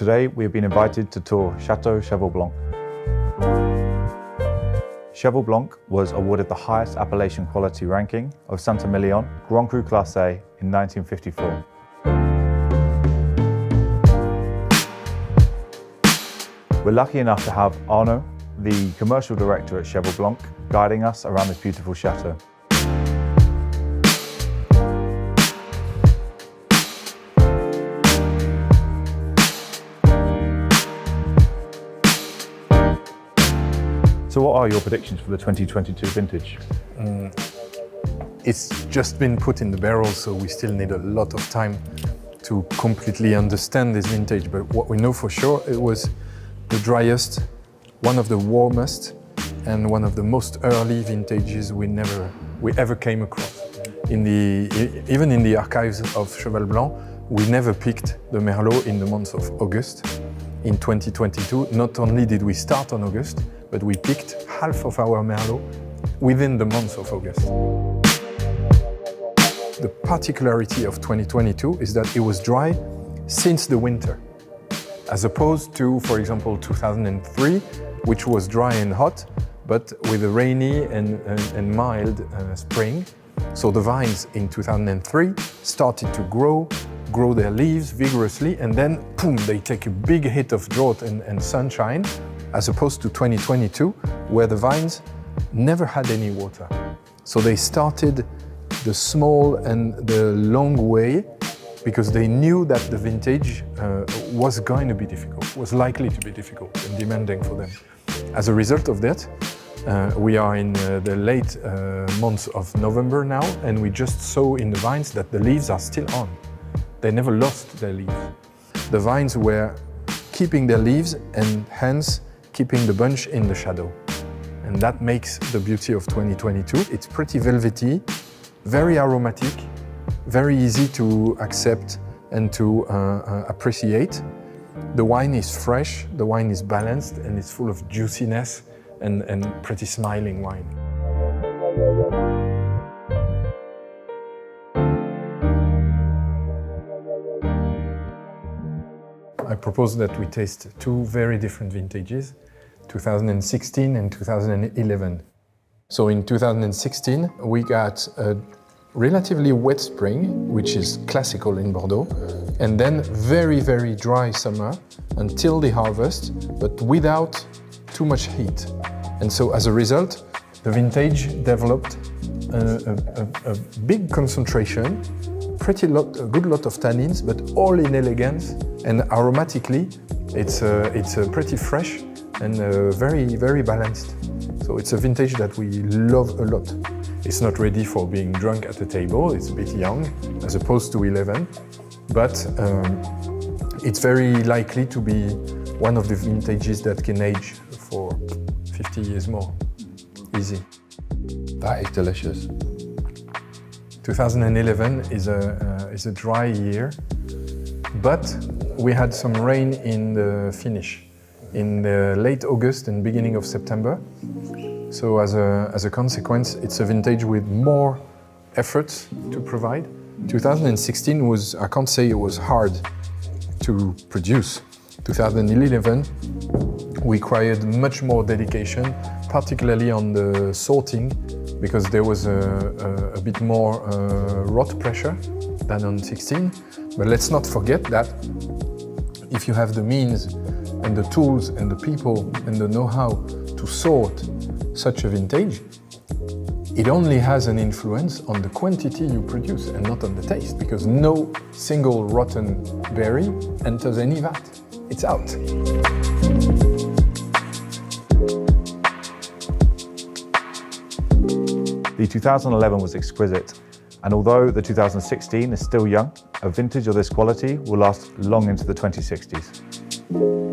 Today we have been invited to tour Chateau Cheval Blanc. Cheval Blanc was awarded the highest appellation quality ranking of Saint-Emilion Grand Cru Classé in 1954. We're lucky enough to have Arnaud, the commercial director at Cheval Blanc, guiding us around this beautiful chateau. So what are your predictions for the 2022 vintage? Mm, it's just been put in the barrel, so we still need a lot of time to completely understand this vintage. But what we know for sure, it was the driest, one of the warmest, and one of the most early vintages we never, we ever came across. In the, even in the archives of Cheval Blanc, we never picked the Merlot in the month of August. In 2022, not only did we start on August, but we picked half of our Merlot within the month of August. The particularity of 2022 is that it was dry since the winter, as opposed to, for example, 2003, which was dry and hot, but with a rainy and, and, and mild uh, spring. So the vines in 2003 started to grow, grow their leaves vigorously, and then, boom, they take a big hit of drought and, and sunshine, as opposed to 2022, where the vines never had any water. So they started the small and the long way because they knew that the vintage uh, was going to be difficult, was likely to be difficult and demanding for them. As a result of that, uh, we are in uh, the late uh, months of November now, and we just saw in the vines that the leaves are still on. They never lost their leaves. The vines were keeping their leaves and hence keeping the bunch in the shadow. And that makes the beauty of 2022. It's pretty velvety, very aromatic, very easy to accept and to uh, uh, appreciate. The wine is fresh, the wine is balanced, and it's full of juiciness and, and pretty smiling wine. I propose that we taste two very different vintages, 2016 and 2011. So in 2016, we got a relatively wet spring, which is classical in Bordeaux, and then very, very dry summer until the harvest, but without too much heat. And so as a result, the vintage developed a, a, a big concentration pretty lot, a good lot of tannins, but all in elegance and aromatically, it's uh, it's uh, pretty fresh and uh, very very balanced. So it's a vintage that we love a lot. It's not ready for being drunk at the table. It's a bit young, as opposed to 11, but um, it's very likely to be one of the vintages that can age for 50 years more. Easy. That is delicious. 2011 is a, uh, is a dry year, but we had some rain in the finish in the late August and beginning of September. So as a, as a consequence, it's a vintage with more efforts to provide. 2016 was, I can't say it was hard to produce. 2011, we required much more dedication, particularly on the sorting because there was a, a, a bit more uh, rot pressure than on 16. But let's not forget that if you have the means and the tools and the people and the know-how to sort such a vintage, it only has an influence on the quantity you produce and not on the taste, because no single rotten berry enters any vat. It's out. The 2011 was exquisite, and although the 2016 is still young, a vintage of this quality will last long into the 2060s.